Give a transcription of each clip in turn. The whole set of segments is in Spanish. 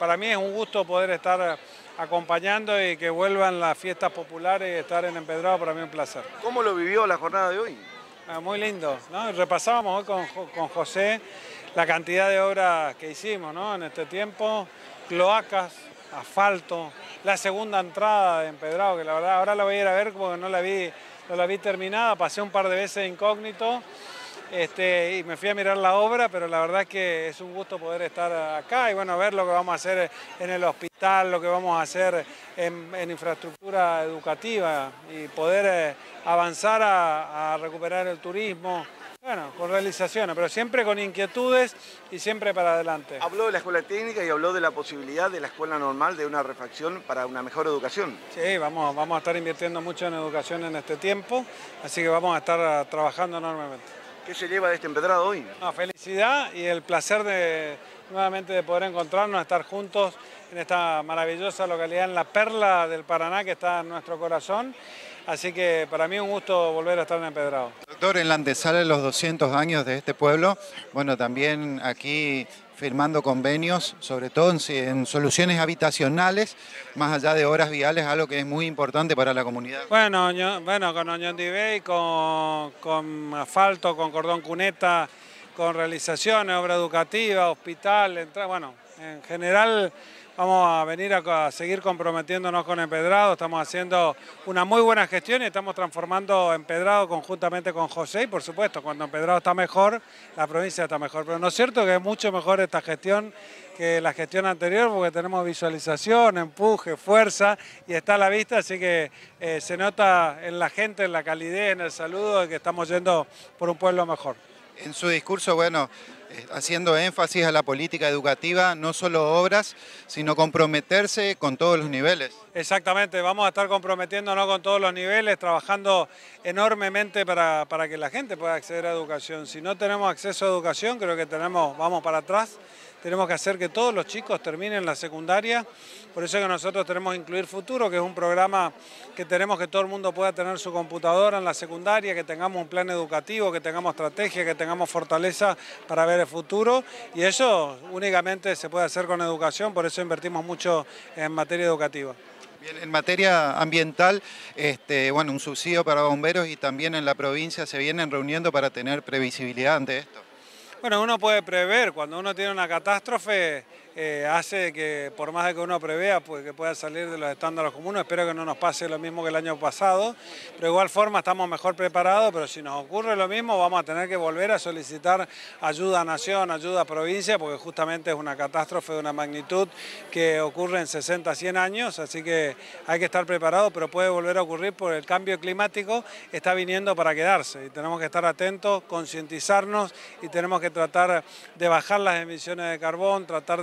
para mí es un gusto poder estar acompañando y que vuelvan las fiestas populares y estar en Empedrado, para mí es un placer. ¿Cómo lo vivió la jornada de hoy? Ah, muy lindo, ¿no? Repasábamos hoy con, con José la cantidad de obras que hicimos ¿no? en este tiempo, cloacas, asfalto, la segunda entrada de Empedrado, que la verdad ahora la voy a ir a ver porque no la vi, no la vi terminada, pasé un par de veces incógnito este, y me fui a mirar la obra, pero la verdad es que es un gusto poder estar acá y bueno, ver lo que vamos a hacer en el hospital, lo que vamos a hacer en, infraestructura educativa y poder eh, avanzar a recuperar el turismo. Bueno, con realizaciones, pero siempre con inquietudes y siempre para adelante. Habló de la escuela técnica y habló de la posibilidad de la escuela normal de una refacción para una mejor educación. Sí, vamos, vamos a estar invirtiendo mucho en educación en este tiempo, así que vamos a estar ah, trabajando enormemente. ¿Qué se lleva de este empedrado hoy? felicidad y el placer de nuevamente de poder encontrarnos, estar juntos en esta maravillosa localidad, en la perla del Paraná que está en nuestro corazón Así que para mí un gusto volver a estar en Empedrado. Doctor, en la antesala de los 200 años de este pueblo, bueno, también aquí firmando convenios, sobre todo en, soluciones habitacionales, más allá de horas viales, algo que es muy importante para la comunidad. Bueno, bueno con Oñón Bay, con, con asfalto, con cordón cuneta, con realizaciones, obra educativa, hospital, bueno, en general Vamos a venir a, seguir comprometiéndonos con Empedrado, estamos haciendo una muy buena gestión y estamos transformando Empedrado conjuntamente con José y por supuesto cuando Empedrado está mejor, la provincia está mejor. Pero no es cierto que es mucho mejor esta gestión que la gestión anterior porque tenemos visualización, empuje, fuerza y está a la vista, así que eh, se nota en la gente, en la calidez, en el saludo de que estamos yendo por un pueblo mejor. En su discurso, bueno, haciendo énfasis a la política educativa, no solo obras, sino comprometerse con todos los niveles. Exactamente, vamos a estar comprometiéndonos con todos los niveles, trabajando enormemente para, para que la gente pueda acceder a educación. Si no tenemos acceso a educación, creo que tenemos, vamos para atrás tenemos que hacer que todos los chicos terminen la secundaria, por eso que nosotros tenemos Incluir Futuro, que es un programa que tenemos que todo el mundo pueda tener su computadora en la secundaria, que tengamos un plan educativo, que tengamos estrategia, que tengamos fortaleza para ver futuro, y eso únicamente se puede hacer con educación, por eso invertimos mucho en materia educativa. Bien, en materia ambiental, este, bueno, un subsidio para bomberos y también en la provincia se vienen reuniendo para tener previsibilidad ante esto. Bueno, uno puede prever, cuando uno tiene una catástrofe, eh, hace que por más de que uno prevea pues, que pueda salir de los estándares comunes, espero que no nos pase lo mismo que el año pasado, pero de igual forma estamos mejor preparados, pero si nos ocurre lo mismo vamos a tener que volver a solicitar ayuda a nación, ayuda a provincia, porque justamente es una catástrofe de una magnitud que ocurre en 60, 100 años, así que hay que estar preparados, pero puede volver a ocurrir por el cambio climático, está viniendo para quedarse y tenemos que estar atentos, concientizarnos y tenemos que tratar de bajar las emisiones de carbón, tratar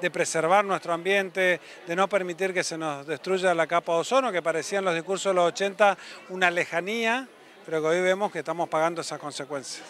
de preservar nuestro ambiente, de no permitir que se nos destruya la capa de ozono, que parecía en los discursos de los 80 una lejanía, pero que hoy vemos que estamos pagando esas consecuencias.